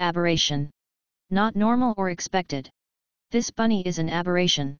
aberration. Not normal or expected. This bunny is an aberration.